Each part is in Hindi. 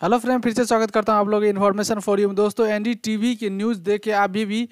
हेलो फ्रेंड, फिर से स्वागत करता हूँ आप लोग इन्फॉर्मेशन फॉर यू दोस्तों एनडीटीवी की न्यूज़ देख के अभी भी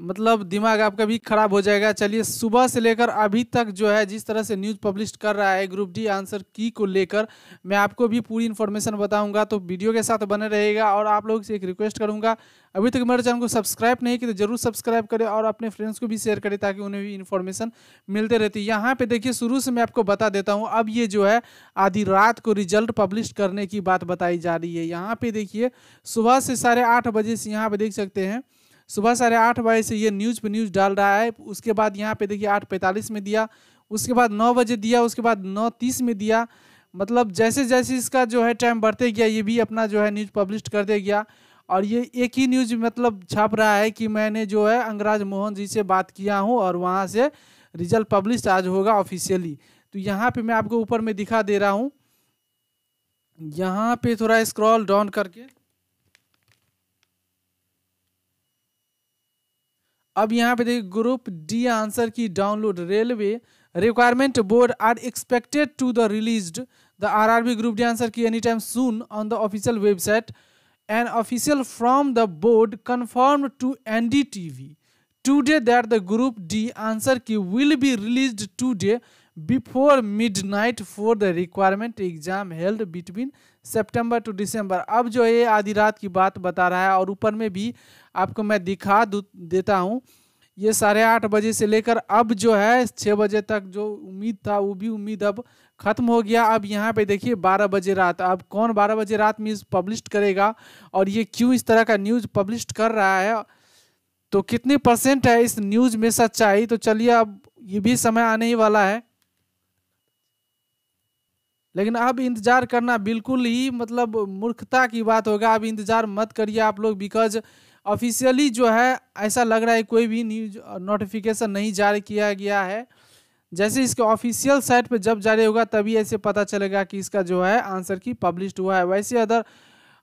मतलब दिमाग आपका भी खराब हो जाएगा। चलिए, सुबह से लेकर अभी तक जो है, जिस तरह से न्यूज़ पब्लिश कर रहा है, ग्रुप डी आंसर की को लेकर, मैं आपको भी पूरी इन्फॉर्मेशन बताऊँगा तो वीडियो के साथ बने रहेगा और आप लोग से एक रिक्वेस्ट करूँगा, अभी तक मेरे चैनल को सब्सक्राइब नहीं किया तो ज़रूर सब्सक्राइब करें और अपने फ्रेंड्स को भी शेयर करें ताकि उन्हें भी इन्फॉर्मेशन मिलते रहती है। यहाँ पे देखिए, शुरू से मैं आपको बता देता हूँ, अब ये जो है, आधी रात को रिज़ल्ट पब्लिश करने की बात बताई जा रही है। यहाँ पर देखिए, सुबह से साढ़े बजे से यहाँ पर देख सकते हैं सुबह साढ़े आठ बजे से ये न्यूज़ पे न्यूज़ डाल रहा है। उसके बाद यहाँ पे देखिए आठ पैंतालीस में दिया, उसके बाद नौ बजे दिया, उसके बाद नौ तीस में दिया। मतलब जैसे जैसे इसका जो है टाइम बढ़ते गया, ये भी अपना जो है न्यूज़ पब्लिश करते गया। और ये एक ही न्यूज़ मतलब छाप रहा है कि मैंने जो है अंगराज मोहन जी से बात किया हूँ और वहाँ से रिज़ल्ट पब्लिश आज होगा ऑफिशियली तो यहाँ पे मैं आपको ऊपर में दिखा दे रहा हूँ। यहाँ पे थोड़ा स्क्रॉल डाउन करके। अब यहाँ पे देखिए group D answer key download railway requirement board are expected to the release the RRB group D answer key any time soon on the official website an official from the board confirm to N D T V today that the group D answer key will be release today before midnight for the requirement exam held between September to December अब जो है आधी रात की बात बता रहा है और ऊपर में भी आपको मैं दिखा देता हूँ। ये साढ़े आठ बजे से लेकर अब जो है छः बजे तक जो उम्मीद था, वो भी उम्मीद अब ख़त्म हो गया। अब यहाँ पे देखिए, बारह बजे रात। अब कौन बारह बजे रात में पब्लिश करेगा? और ये क्यों इस तरह का न्यूज़ पब्लिश कर रहा है? तो कितने परसेंट है इस न्यूज़ में सच्चाई? तो चलिए, अब ये भी समय आने ही वाला है। लेकिन अब इंतज़ार करना बिल्कुल ही मतलब मूर्खता की बात होगा। अब इंतज़ार मत करिए आप लोग बिकॉज़ ऑफिशियली जो है, ऐसा लग रहा है कोई भी न्यूज़ नोटिफिकेशन नहीं जारी किया गया है। जैसे इसके ऑफिशियल साइट पे जब जारी होगा, तभी ऐसे पता चलेगा कि इसका जो है आंसर की पब्लिश हुआ है। वैसे अदर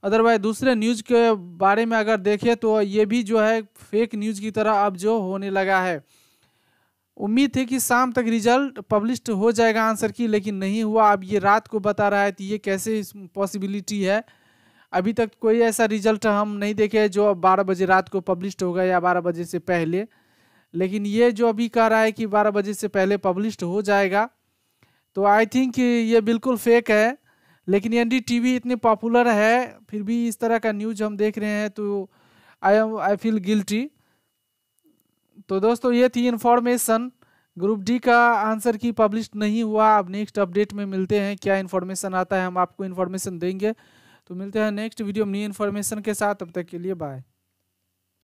अदरवाइज़ दूसरे न्यूज़ के बारे में अगर देखें तो ये भी जो है फेक न्यूज़ की तरह अब जो होने लगा है। उम्मीद थी कि शाम तक रिज़ल्ट पब्लिश हो जाएगा आंसर की, लेकिन नहीं हुआ। अब ये रात को बता रहा है तो ये कैसे पॉसिबिलिटी है। अभी तक कोई ऐसा रिज़ल्ट हम नहीं देखे जो अब बारह बजे रात को पब्लिश होगा या बारह बजे से पहले। लेकिन ये जो अभी कह रहा है कि बारह बजे से पहले पब्लिश हो जाएगा तो आई थिंक ये बिल्कुल फेक है। लेकिन एन डी इतने पॉपुलर है, फिर भी इस तरह का न्यूज़ हम देख रहे हैं तो I am I feel guilty तो दोस्तों, ये थी इन्फॉर्मेशन ग्रुप डी का आंसर की पब्लिश नहीं हुआ। अब नेक्स्ट अपडेट में मिलते हैं, क्या इन्फॉर्मेशन आता है, हम आपको इन्फॉर्मेशन देंगे। तो मिलते हैं नेक्स्ट वीडियो में नई इन्फॉर्मेशन के साथ। अब तक के लिए बाय